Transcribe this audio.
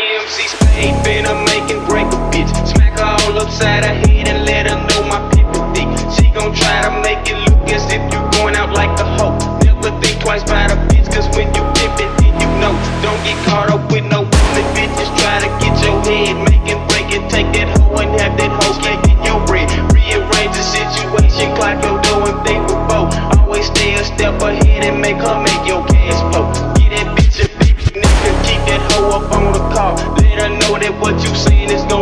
MC Spade, finna make and break a bitch. Smack her all upside her head and let her know my people thick. She gon' try to make it look as if you going out like a hoe. Never think twice about a bitch, cause when you dip it, then you know. Don't get caught up with no woman, bitches try to get your head. Make and break it, take that hoe and have that hoe get your bread. Rearrange the situation, clock your door and think before. Always stay a step ahead and make her make your cash flow. Hoe up on the know that what you saying is gon'